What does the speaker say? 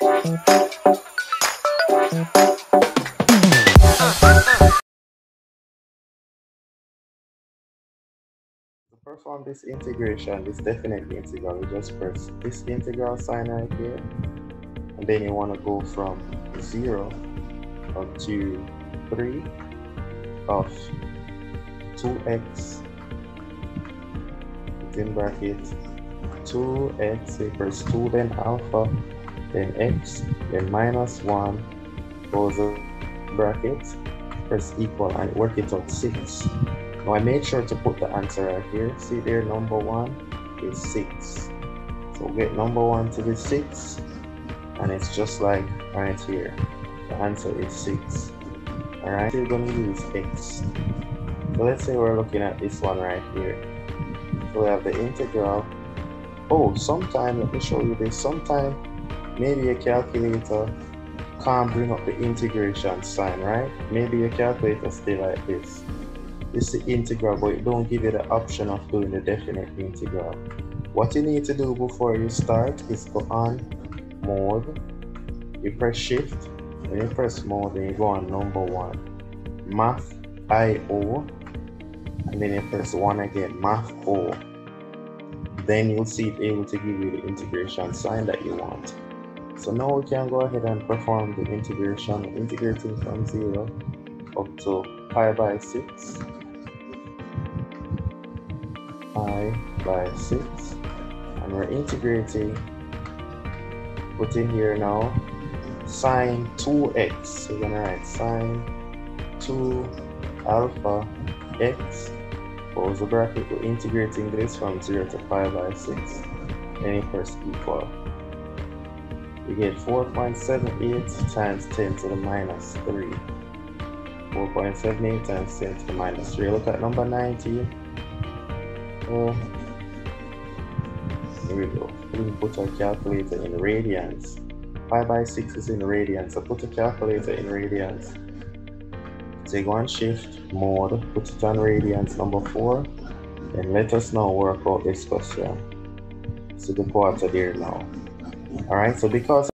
To perform this integration, this definite integral, you just press this integral sign right here, and then you want to go from 0 up to 3 of 2x within bracket 2x equals 2 then alpha then x then minus 1 close bracket press equal and work it out 6 now I made sure to put the answer right here. See there number 1 is 6 so get number 1 to be 6 and it's just like right here. The answer is 6 alright we're going to use x. So let's say we're looking at this one right here. So we have the integral. Oh sometime let me show you this. Sometime maybe a calculator can't bring up the integration sign right? Maybe your calculator stay like this. Is the integral but it don't give you the option of doing the definite integral. What you need to do before you start is go on mode. You press shift. When you press mode then you go on number one. Math io and then you press one again math o. Then you'll see it able to give you the integration sign that you want so now we can go ahead and perform the integration integrating from 0 up to pi by 6 pi by 6 and we're integrating put in here now sine 2x so we're gonna write sine 2 alpha x close the bracket. We're integrating this from 0 to pi by 6 then you press equal we get 4.78 times 10 to the minus 3 4.78 times 10 to the minus 3 look at number 19 oh. Here we go. We put our calculator in radians. 5 by 6 is in radians. So put a calculator in radians. Take one shift mode put it on radians number 4 and let us now work out this question so the quarter there now all right so because